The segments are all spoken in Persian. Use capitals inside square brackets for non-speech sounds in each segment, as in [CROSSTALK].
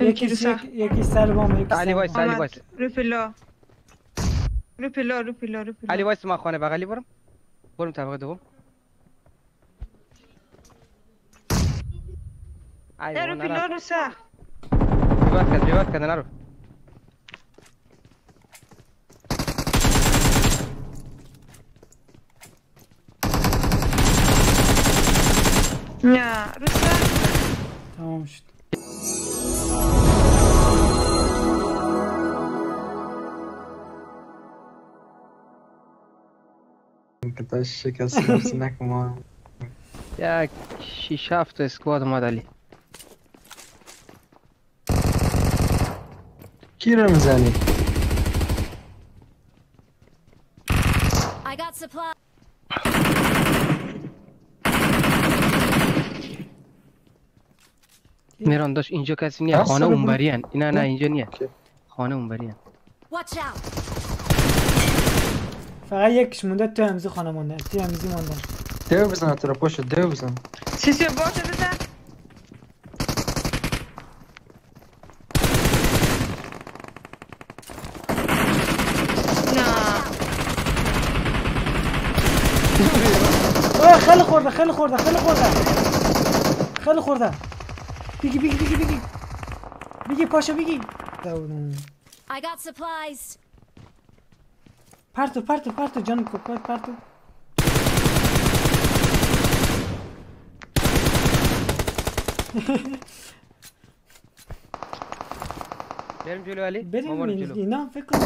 یکی یکی سر بام یکی علی وایس. علی وایس. رو پلا. رو پلا رو پلا رو پلا. علی وایس ما خانه بغلی برم. برم طبقه دوم. نه رو ریوایت کرد ریوایت کرد نرو. نه رو سر تمام شد که تا شکست نفسی نکن یک شیش هفت اسکواد اومد علی کی رو می‌زنی؟ I got supply. میران داشت اینجا کسی نیه خانه. اونبری هن. نه نه اینجا نیه. خانه اونبری هن. فقط یکش مونده تو امزی خانه مونده. تو امزی مونده. دیو بزن تو را پشت دیو بزن. سیسی باشه بزن. خیلی خورده خیلی خورده خیلی خورده. خیلی خورده. بگی بگی بگی بگی بگی پاشا بگی داودم. I got supplies. پرتو پرتو پرتو جان کوپات پرتو بریم جلو علی ما بریم بریم این- جلو اینا فکر کن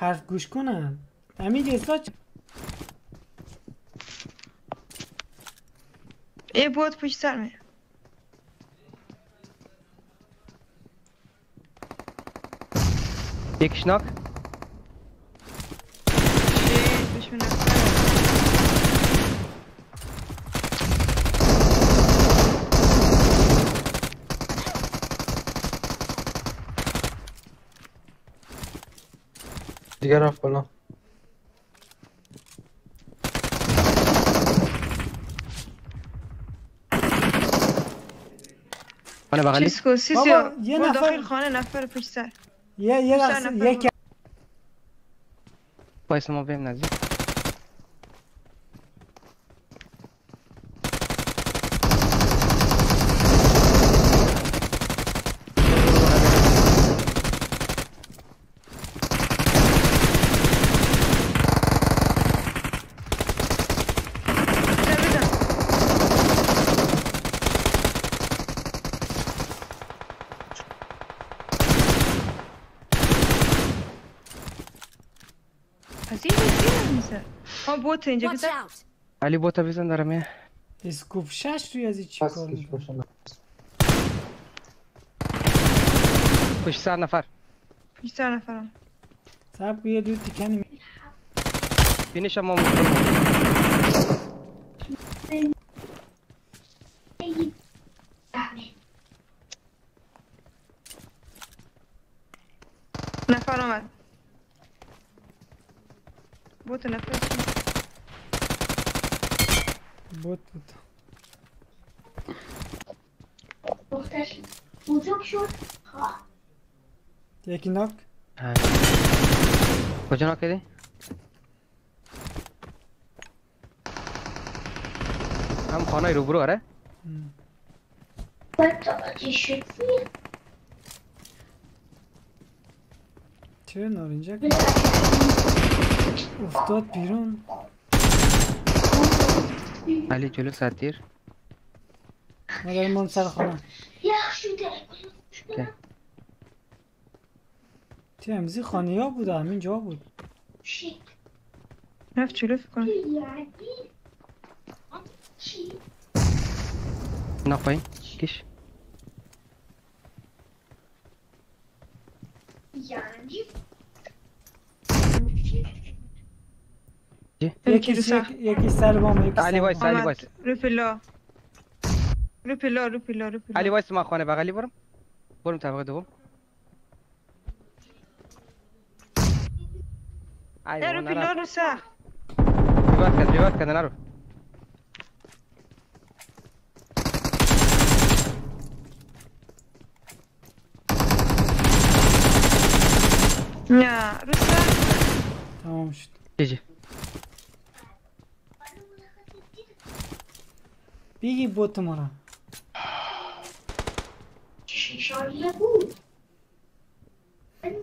حرف گوش کنن همین اصلاح ای بود پشت سر می یک شناک چه دشمن نفر دیگه رفت بالا خانه بغلی چیز کو بابا، یه نفر- داخل خانه نفر پشت سر یه یه بیشتر لحظه نفر یک وایس ما بریم نزدیک بزن بزن از این میزن ها بوت اینجا بزن. علی بوتا بزن دارم میه اسکوپ شش روی از این چی کار پشت سر نفر پشت سر نفرم کن، یه دو تیکنی می- بینش هم ما مستم. نفر آمد بوت نفر بود بود دختر بزرگ شد خواه یکی ناک های. کجا ناکدی؟ هم خانه رو برو آره باید توجه شدی چه نارنجک افتاد بیرون علی جلو سطیر ما داریم من سر خانه یخ شده که خانه ها بود همین جا بود. رفت جلو فکر؟ ناک پایین. کش. یعنی یکی یکی سر یکی سر بام یکی علی سر وایس بام. علی وایس. رو پلا رو پلا رو پلا رو پلا علی وایس ما خانه بغلی برم. برم طبقه دوم. نه رو ایوان پیلار نرفت رو سخت ریوت کرد ریوت کرد نرو نه رو سخت تمام شد جی جی بگی بوت ما را شیشانیه بود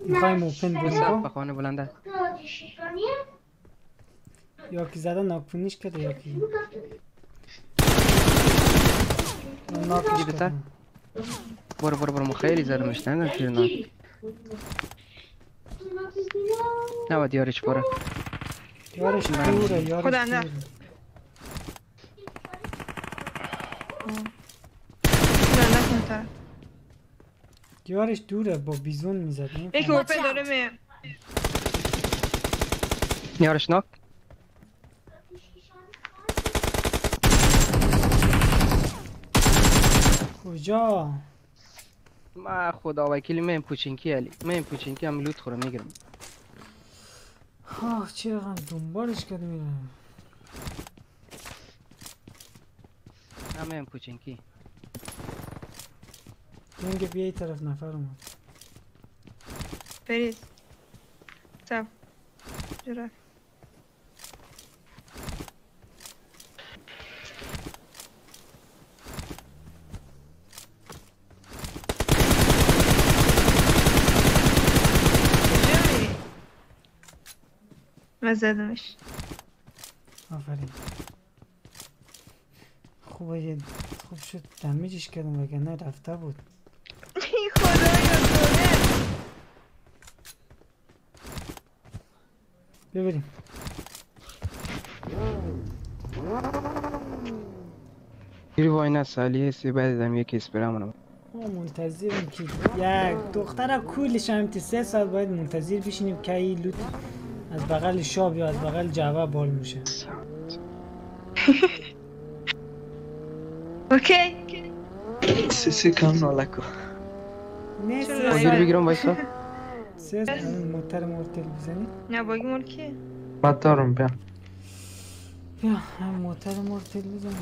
می‌خوایم اوپن خب؟ خانه بلنده یا کی زده ناکونیش کرده یا کی من ناکش دیدی بهتر؟ کردم. برو برو برو ما خیلی زرمش نه تیر نه نباید یارش بره یارش دوره یارش خدا نه. دوره نه نکن تا یارش دوره با بیزون می‌زد یکی اوپن داره می یارش ناک. کجا؟ ما خدا وکیلی من پوچینکی علی. من پوچینکی هم لوت خوره می‌گیرم. آه چرا هم دنبالش کرده میرم؟ همه پوچینکی. لنگ بیای طرف نفر اومد فرید سب؟ من زدمش آفرین خوبه یه خوب شد دمیجش کردم وگرنه رفته بود ببریم. گیری وای نه سالی هستی بعد دم یک اسپرم ما منتظریم که یک دختر کولش هم تی سه ساعت باید منتظر بشینیم که این لوت از بغل شاب یا از بغل جوه بال میشه. [LAUGHS] اوکی. سی سی کم نالکو. نه چرا سه رای بازی رو ساعت بگیرم وایسا سه ساعت الان موتر مورتل بزنی نه باگی مال کیه من دارم بیا بیا هم موتر مورتل بزنی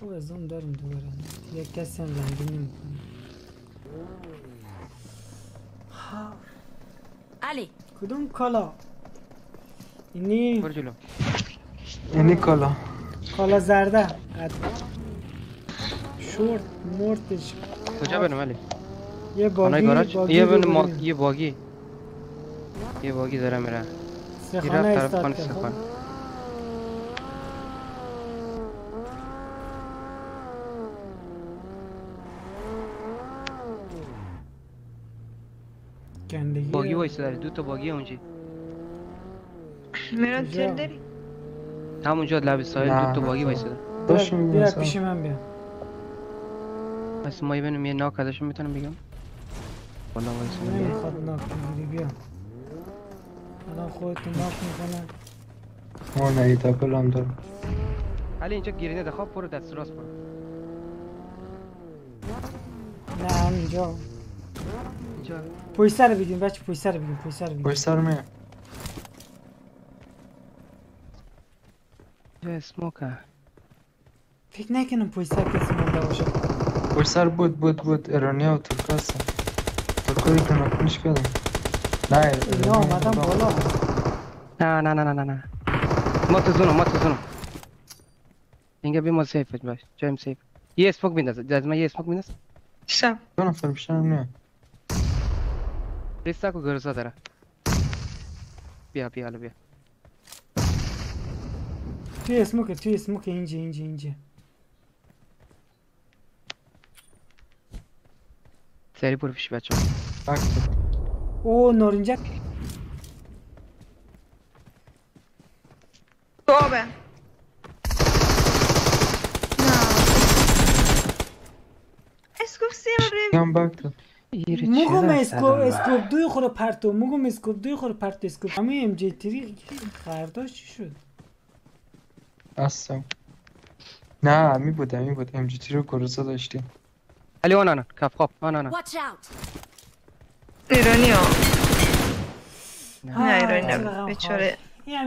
خب از اون داریم دوباره یک کسی هم لنگی نمی‌کنه Ali, کدوم کالا؟ اینی؟ برو جلو. اینی کالا. کالا زرده. قد- شورت مورتش. کجا برم علی یه باگی یه رو بن ما بریم. یه باگی. یه باگی داره میره. سه یه خانه گندگی باگی وایسه داره دو تا باگی اونجی میرم کجا؟ تل داری؟ همونجا لب ساحل. دو تا باگی وایسه داره داشت بیا-. پیش من بیا. پس ما ببینیم یه ناک ازشون می‌تونم بگم. والا وایسه نمی‌خواد ناک بگیری بیا. الان خودتو ناک می‌کنه ما نه ایتا کلام دارم. علی اینجا گیرینه ده خواب برو دست راست برو. نه همینجا اینجا پوی سر بگیم بچه پوی سر بگیم پوی سر بگیم پشت سر می اینجا اسموکه فکر نکنم پوی سر کسی مونده باشه پشت سر بود بود بود ایرانیا و ترک هستن ترکایی که نکنش کردم نه اینا آمدن بالا نه نه نه نه نه نه ما تو زونم ما تو زونم اینجا بی ما سیف باش جایم سیف یه اسموک بینداز از من یه اسموک بینداز شب دو نفر بیشتر نه ریستاک و گرزا داره بیا بیا حالا بیا توی اسموک توی اسموک اینجا اینجا اینجا سری برو پیش بچه بک او نارنجک تو آبه نه اسکوپ سیم روی اسکوپ اسکوپ دوی خوره پرتو مگم اسکوپ دوی خوره پرتو اسکوپ. همه ام جی تری خرداش چی شد؟ هستم نه می بود می بود ام جی رو گروزه داشتیم. علی آن آن کف خواب آن آن Watch out! ایرانی ها. نه ایرانی نبود. بیچاره. یه